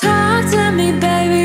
Talk to me, baby.